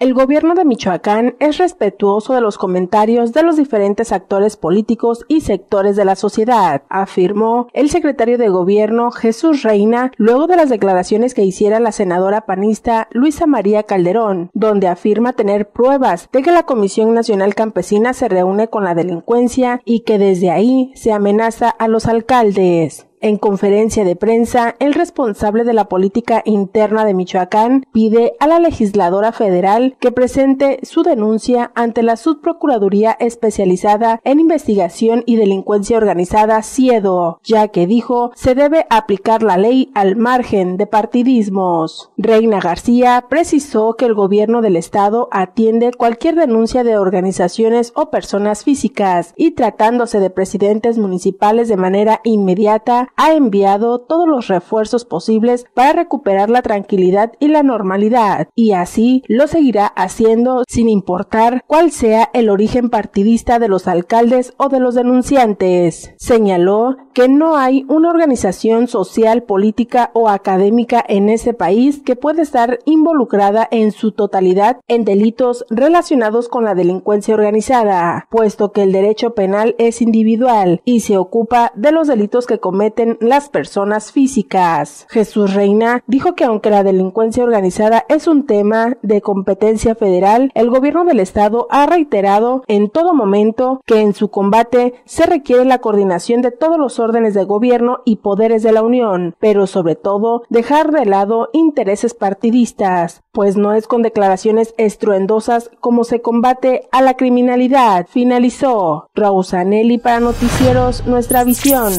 El gobierno de Michoacán es respetuoso de los comentarios de los diferentes actores políticos y sectores de la sociedad, afirmó el secretario de gobierno Jesús Reina luego de las declaraciones que hiciera la senadora panista Luisa María Calderón, donde afirma tener pruebas de que la Comisión Nacional Campesina se reúne con la delincuencia y que desde ahí se amenaza a los alcaldes. En conferencia de prensa, el responsable de la política interna de Michoacán pide a la legisladora federal que presente su denuncia ante la Subprocuraduría Especializada en Investigación y Delincuencia Organizada CIEDO, ya que dijo se debe aplicar la ley al margen de partidismos. Reina García precisó que el gobierno del estado atiende cualquier denuncia de organizaciones o personas físicas y tratándose de presidentes municipales de manera inmediata ha enviado todos los refuerzos posibles para recuperar la tranquilidad y la normalidad, y así lo seguirá haciendo sin importar cuál sea el origen partidista de los alcaldes o de los denunciantes. Señaló que no hay una organización social, política o académica en ese país que pueda estar involucrada en su totalidad en delitos relacionados con la delincuencia organizada, puesto que el derecho penal es individual y se ocupa de los delitos que las personas físicas. Jesús Reina dijo que aunque la delincuencia organizada es un tema de competencia federal, el gobierno del estado ha reiterado en todo momento que en su combate se requiere la coordinación de todos los órdenes de gobierno y poderes de la Unión, pero sobre todo dejar de lado intereses partidistas, pues no es con declaraciones estruendosas como se combate a la criminalidad, finalizó. Rausanelli para Noticieros Nuestra Visión.